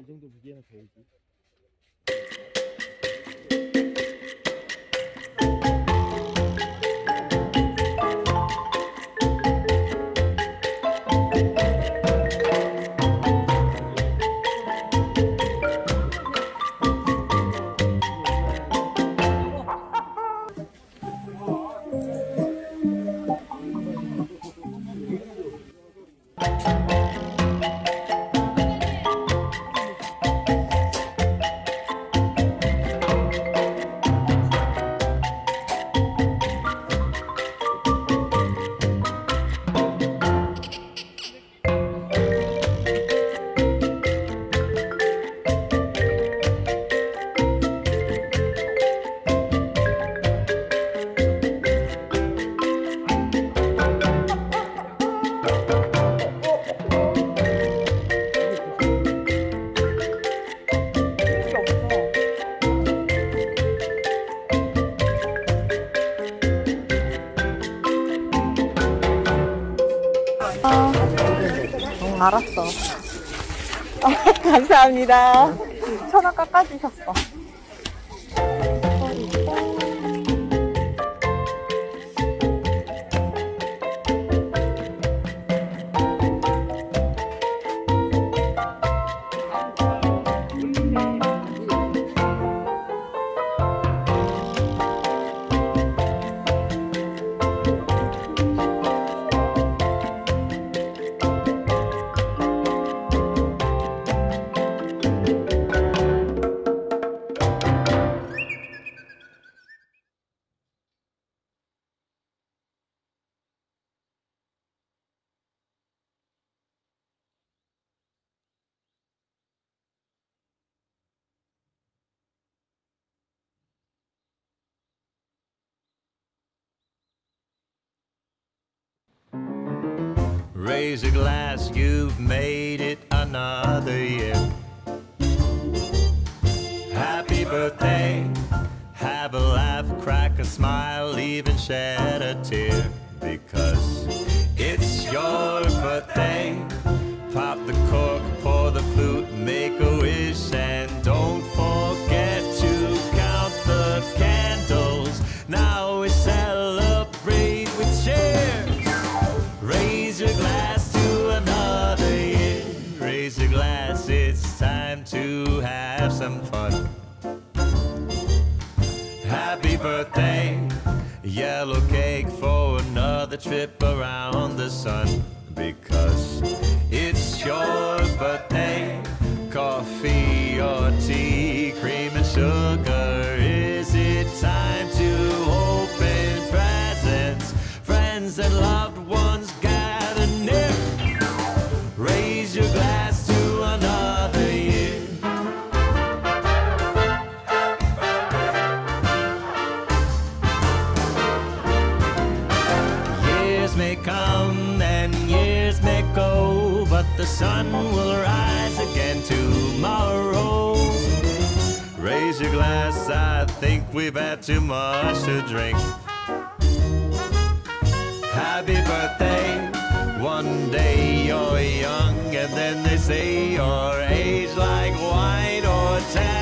이 정도 무게는 돼야지. 감사합니다. 천원 깎아주셨어. Raise a glass, you've made it another year. Happy birthday, have a laugh, crack a smile, even shed a tear. Because it's your birthday. Coffee Raise your glass, I think we've had too much to drink. Happy birthday, one day you're young, and then they say you're aged like wine or tanned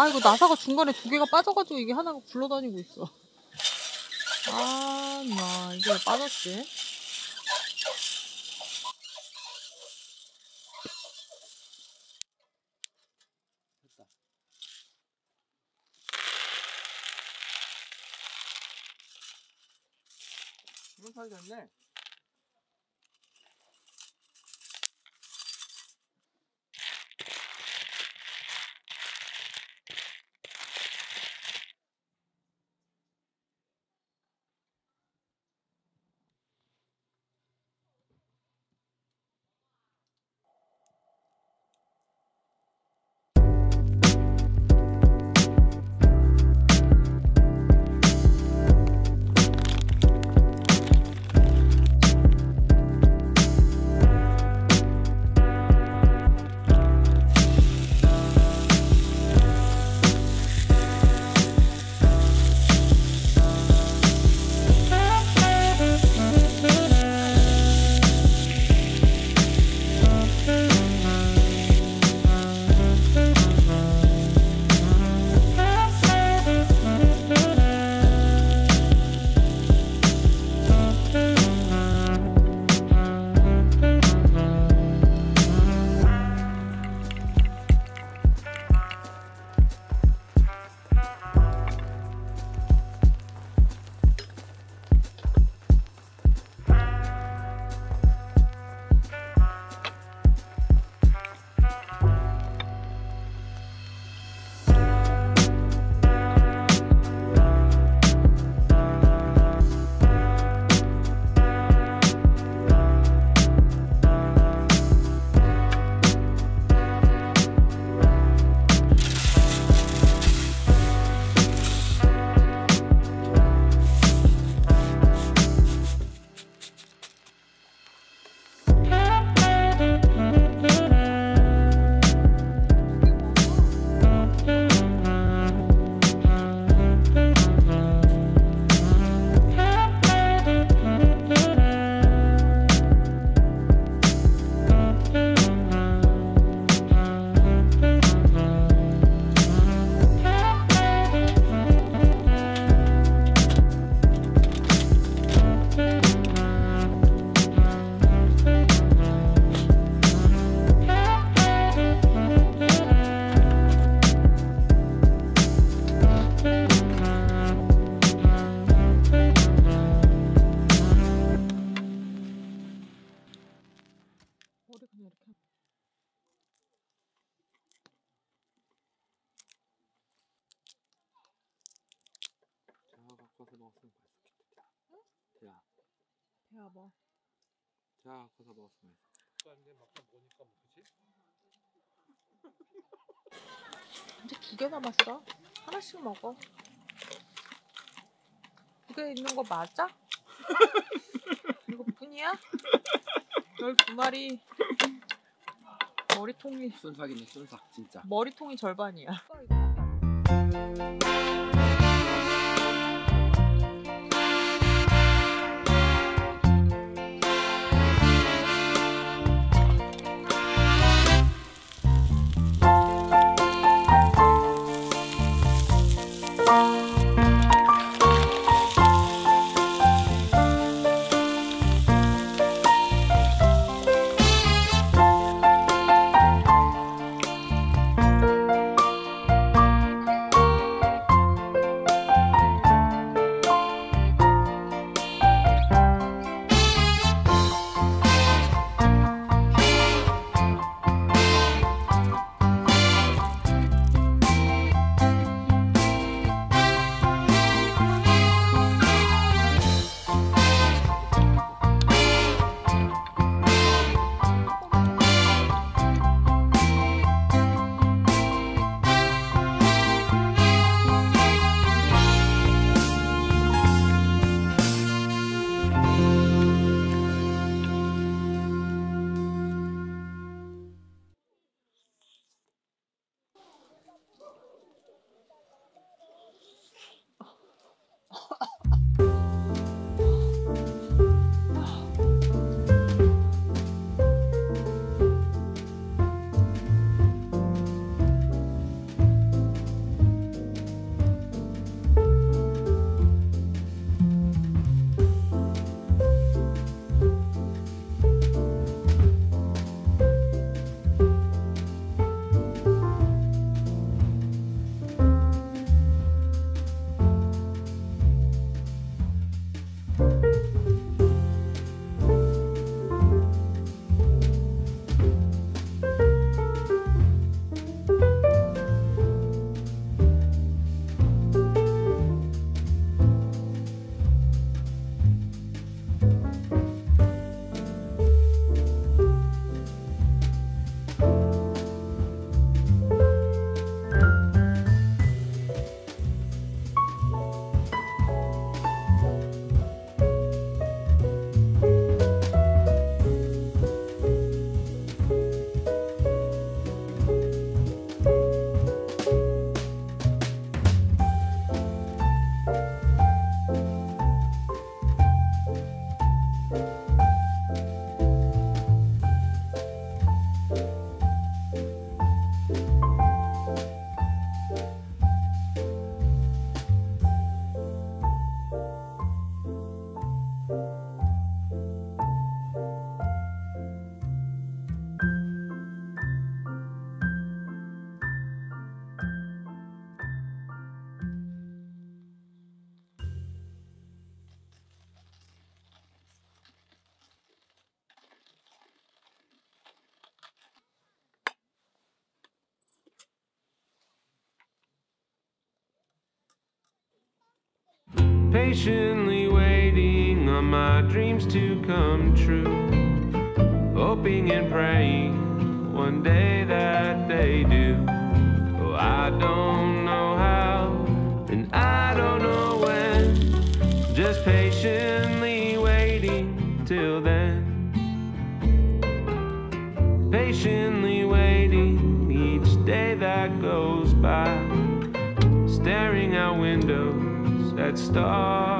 아 이거 나사가 중간에 두 개가 빠져가지고 이게 하나가 굴러다니고 있어. 아, 나 이게 왜 빠졌지? 이건 잘 됐네. 그냥 이렇게. 제가 바꿔서 넣었으면 맛있겠다. 제가 대야 봐. 제가 바꿔서 넣었으면. 근데 막상 보니까 뭐 그지? 이제 두 개 남았어. 하나씩 먹어. 두 개 있는 거 맞아? 이거 뿐이야? 열두 마리. 머리통이 순삭이네 순삭 진짜. 머리통이 절반이야. Patiently waiting on my dreams to come true, hoping and praying one day that they do. Oh, I don't know how, and I don't know when, just patiently waiting till then. Patiently stars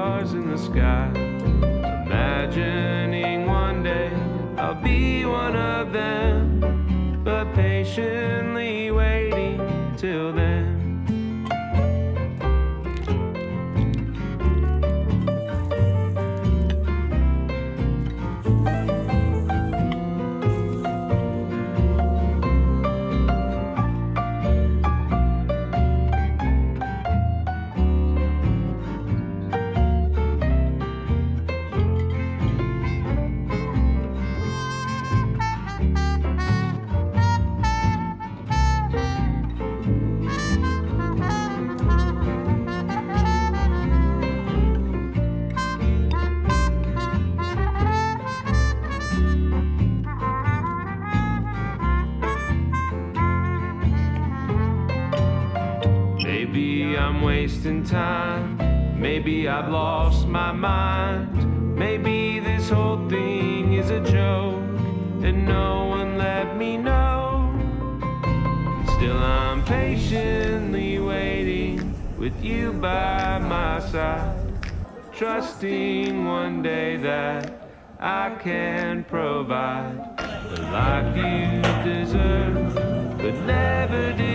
Maybe I'm wasting time. Maybe I've lost my mind. Maybe this whole thing is a joke and no one let me know. Still, I'm patiently waiting with you by my side, trusting one day that I can provide the life you deserve, but never demand.